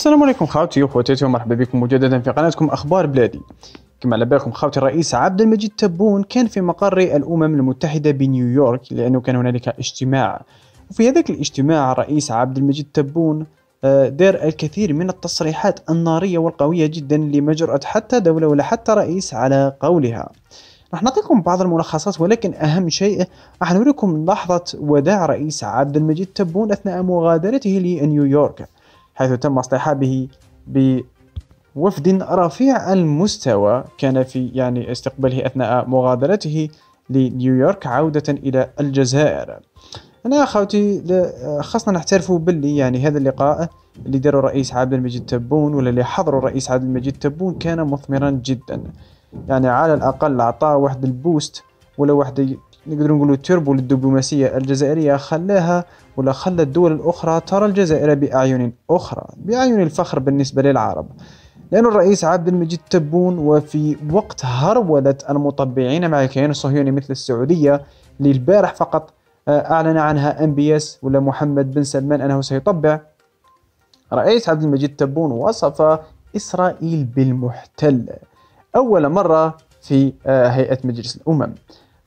السلام عليكم خاوتي وخواتاتي ومرحبا بكم مجددا في قناتكم أخبار بلادي. كما على بالكم خاوتي الرئيس عبد المجيد تبون كان في مقر الأمم المتحدة بنيويورك لأنه كان هنالك اجتماع. وفي هذاك الاجتماع الرئيس عبد المجيد تبون آه، دار الكثير من التصريحات النارية والقوية جدا لما حتى دولة ولا حتى رئيس على قولها. راح نعطيكم بعض الملخصات ولكن أهم شيء راح نوريكم لحظة وداع رئيس عبد المجيد تبون أثناء مغادرته لنيويورك. حيث تم اصطحابه بوفد رفيع المستوى كان في يعني استقباله أثناء مغادرته لنيويورك عودة إلى الجزائر. أنا أخوتي خاصنا نعترفوا باللي يعني هذا اللقاء اللي داره الرئيس عبد المجيد تبون ولا اللي حضره الرئيس عبد المجيد تبون كان مثمرا جدا. يعني على الأقل أعطاه واحد ال boost ولا واحد نقدر نقولوا تيربو للدبلوماسية الجزائرية خلاها ولا خلى الدول الأخرى ترى الجزائر بأعين أخرى بأعين الفخر بالنسبة للعرب. لأن الرئيس عبد المجيد تبون وفي وقت هرولة المطبعين مع الكيان الصهيوني مثل السعودية للبارح فقط آه، أعلن عنها MBS ولا محمد بن سلمان أنه سيطبع. رئيس عبد المجيد تبون وصف إسرائيل بالمحتل أول مرة في آه، هيئة مجلس الأمم.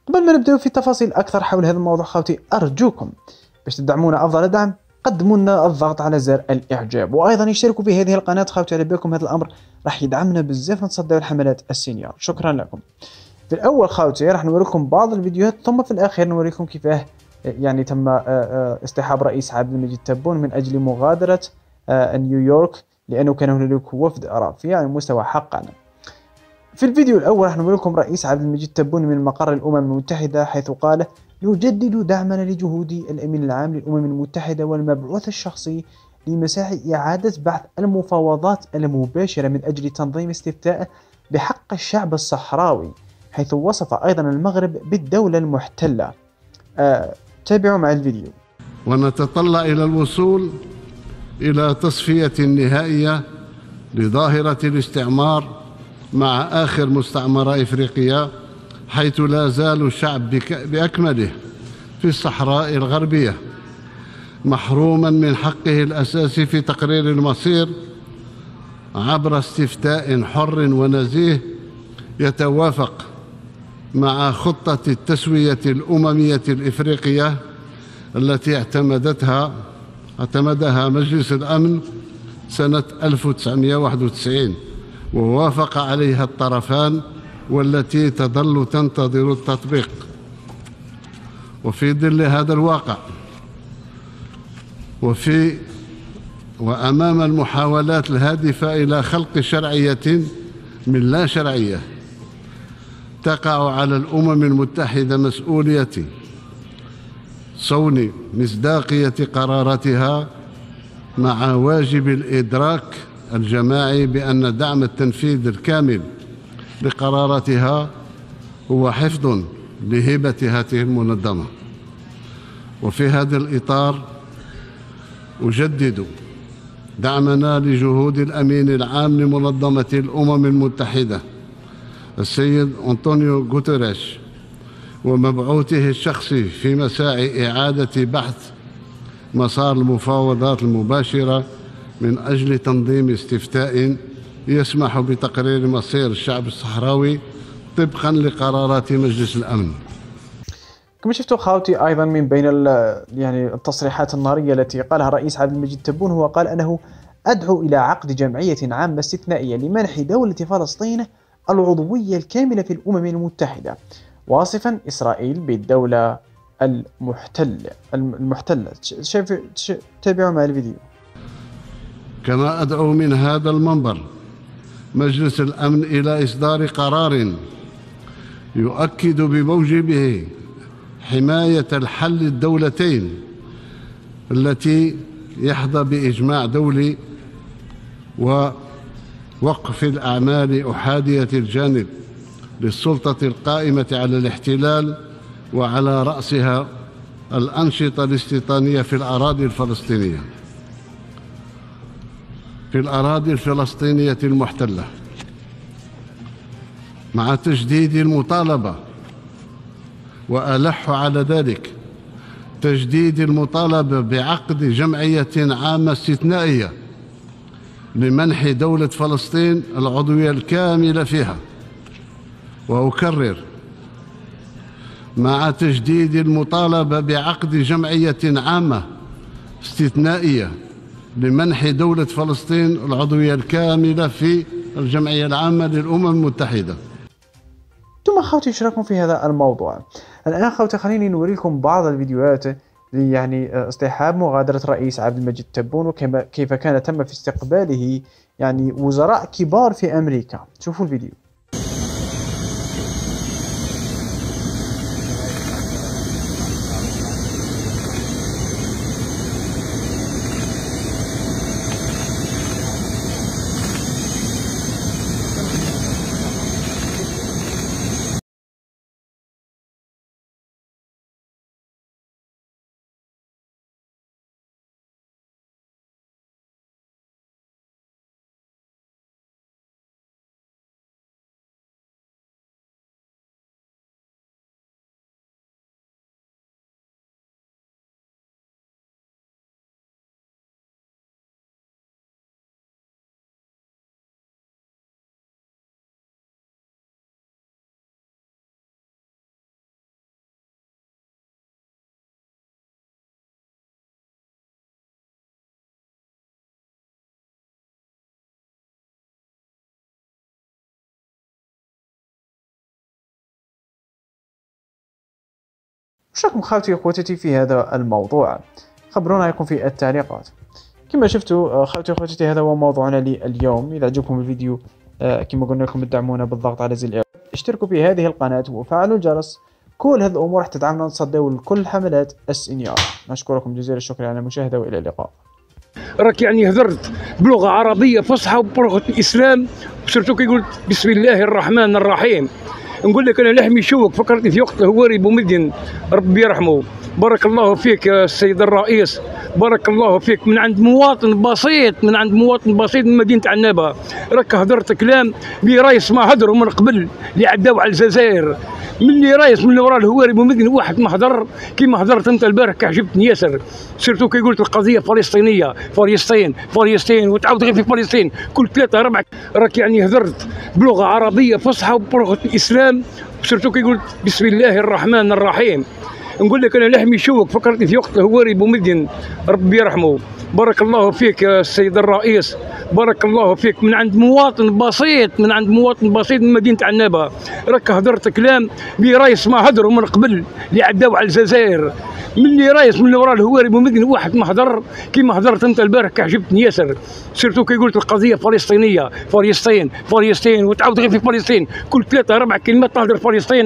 قبل ما نبدأ في تفاصيل أكثر حول هذا الموضوع خوتي أرجوكم باش تدعمونا أفضل دعم قدموا لنا الضغط على زر الإعجاب. وأيضا اشتركوا في هذه القناة خوتي على بالكم هذا الأمر راح يدعمنا بزاف نتصدى الحملات السينيور شكرا لكم. في الأول خوتي راح نوريكم بعض الفيديوهات ثم في الأخير نوريكم كيفاه يعني تم آه، آه، اصطحاب رئيس عبد المجيد تبون من أجل مغادرة آه، نيويورك لأنه كان هنالك وفد رفيع المستوى حقا. في الفيديو الأول راح نقول لكم رئيس عبد المجيد تبون من مقر الأمم المتحدة حيث قال نجدد دعمنا لجهود الأمين العام للأمم المتحدة والمبعوث الشخصي لمساعي إعادة بعث المفاوضات المباشرة من أجل تنظيم استفتاء بحق الشعب الصحراوي حيث وصف أيضا المغرب بالدولة المحتلة. آه، تابعوا مع الفيديو. ونتطلع إلى الوصول إلى تصفية نهائية لظاهرة الاستعمار مع آخر مستعمرة إفريقية حيث لا زال الشعب بأكمله في الصحراء الغربية محروما من حقه الأساسي في تقرير المصير عبر استفتاء حر ونزيه يتوافق مع خطة التسوية الأممية الإفريقية التي اعتمدتها اعتمدها مجلس الأمن سنة 1991 ووافق عليها الطرفان والتي تظل تنتظر التطبيق. وفي ظل هذا الواقع وفي وأمام المحاولات الهادفة إلى خلق شرعية من لا شرعية تقع على الأمم المتحدة مسؤولية صون مصداقية قراراتها مع واجب الإدراك الجماعي بأن دعم التنفيذ الكامل لقراراتها هو حفظ لهبة هذه المنظمة. وفي هذا الإطار أجدد دعمنا لجهود الأمين العام لمنظمة الأمم المتحدة السيد أنطونيو غوتيريش ومبعوثه الشخصي في مساعي إعادة بحث مسار المفاوضات المباشرة من أجل تنظيم استفتاء يسمح بتقرير مصير الشعب الصحراوي طبقا لقرارات مجلس الأمن. كما شفتوا خاوتي أيضا من بين يعني التصريحات النارية التي قالها الرئيس عبد المجيد تبون هو قال أنه أدعو إلى عقد جمعية عامة استثنائية لمنح دولة فلسطين العضوية الكاملة في الأمم المتحدة واصفا إسرائيل بالدولة المحتلة المحتلة. شايف تابعوا مع الفيديو. كما أدعو من هذا المنبر مجلس الأمن إلى إصدار قرار يؤكد بموجبه حماية الحل الدولتين التي يحظى بإجماع دولي ووقف الأعمال أحادية الجانب للسلطة القائمة على الاحتلال وعلى رأسها الأنشطة الاستيطانية في الأراضي الفلسطينية. في الأراضي الفلسطينية المحتلة مع تجديد المطالبة وألح على ذلك تجديد المطالبة بعقد جمعية عامة استثنائية لمنح دولة فلسطين العضوية الكاملة فيها. وأكرر مع تجديد المطالبة بعقد جمعية عامة استثنائية لمنح دولة فلسطين العضوية الكاملة في الجمعية العامة للأمم المتحدة. ثم اخوتي اشراكم في هذا الموضوع. الآن اخوتي خليني نوريكم بعض الفيديوهات يعني اصطحاب مغادرة رئيس عبد المجيد تبون وكيف كان تم في استقباله يعني وزراء كبار في أمريكا. شوفوا الفيديو. وش رايكم خالتي واخوتتي في هذا الموضوع. خبرونا رايكم في التعليقات. كما شفتوا آه، خالتي واخوتتي هذا هو موضوعنا لليوم. إذا عجبكم الفيديو آه، كما قلنا لكم تدعمونا بالضغط على زر الإعجاب. اشتركوا في هذه القناة وفعلوا الجرس. كل هذه الأمور راح تدعمنا نصدوا لكل حملات SNR نشكركم جزيل الشكر على المشاهدة وإلى اللقاء. راك يعني هدرت بلغة عربية فصحى وبلغة الاسلام وصرتو كيقول بسم الله الرحمن الرحيم. نقول لك أنا لحمي شوك فكرتني في وقت الهواري بومدين ربي يرحمه. بارك الله فيك السيد الرئيس. بارك الله فيك. من عند مواطن بسيط من عند مواطن بسيط من مدينة عنابة. راك هدرت كلام اللي رايس ما هدروا من قبل اللي عداو على الجزائر من اللي رايس من اللي ورا الهواري بومدين واحد ما هدر. كيما هدرت أنت البارح عجبتني ياسر. surtout كي قلت القضية فلسطينية. فلسطين فلسطين وتعاود غير في فلسطين. كل ثلاثة اربعه راك يعني هدرت بلغة عربية فصحى وبلغة الإسلام. surtout كي قلت بسم الله الرحمن الرحيم. نقول لك أنا لحمي شوك فكرتني في وقت الهواري بومدين ربي يرحمه. بارك الله فيك يا السيد الرئيس. بارك الله فيك. من عند مواطن بسيط من عند مواطن بسيط من مدينة عنابة. راك هدرت كلام اللي رايس ما هدروا من قبل اللي عداو على الجزائر. من اللي رايس من اللي ورا الهواري بومدين واحد ما هدر. كيما هدرت أنت البارح عجبتني ياسر. سيرتو كي قلت القضية فلسطينية فلسطين فلسطين وتعاود غير في فلسطين. كل ثلاثة أربع كلمات تهدر فلسطين.